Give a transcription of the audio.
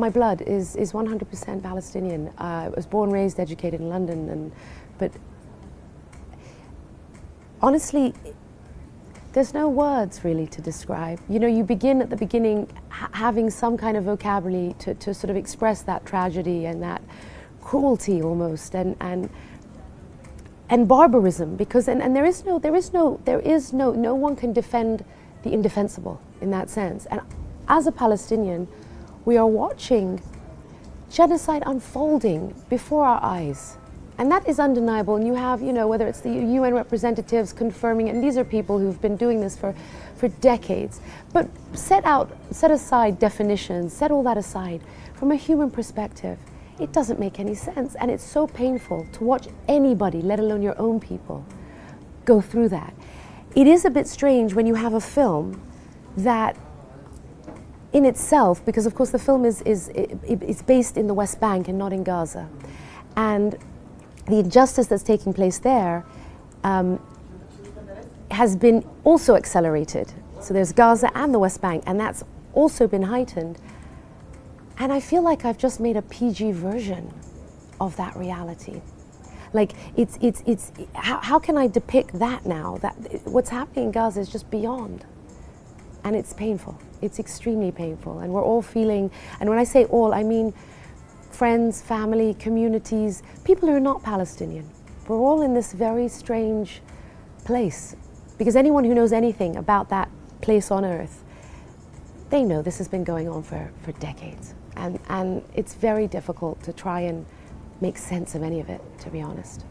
my blood is, is 100% Palestinian. Uh, I was born, raised, educated in London, and, but honestly, there's no words really to describe. You know, you begin at the beginning ha having some kind of vocabulary to, to sort of express that tragedy and that cruelty almost and, and, and barbarism because, and, and there is no, there is no, there is no, no one can defend the indefensible in that sense. And as a Palestinian, we are watching genocide unfolding before our eyes. And that is undeniable. And you have, you know, whether it's the UN representatives confirming, and these are people who've been doing this for, for decades. But set out, set aside definitions, set all that aside. From a human perspective, it doesn't make any sense. And it's so painful to watch anybody, let alone your own people, go through that. It is a bit strange when you have a film that in itself, because of course the film is, is, is based in the West Bank and not in Gaza. And the injustice that's taking place there um, has been also accelerated. So there's Gaza and the West Bank, and that's also been heightened. And I feel like I've just made a PG version of that reality. Like it's it's it's how, how can I depict that now? That what's happening in Gaza is just beyond, and it's painful. It's extremely painful, and we're all feeling. And when I say all, I mean friends, family, communities, people who are not Palestinian. We're all in this very strange place. Because anyone who knows anything about that place on earth, they know this has been going on for, for decades. And, and it's very difficult to try and make sense of any of it, to be honest.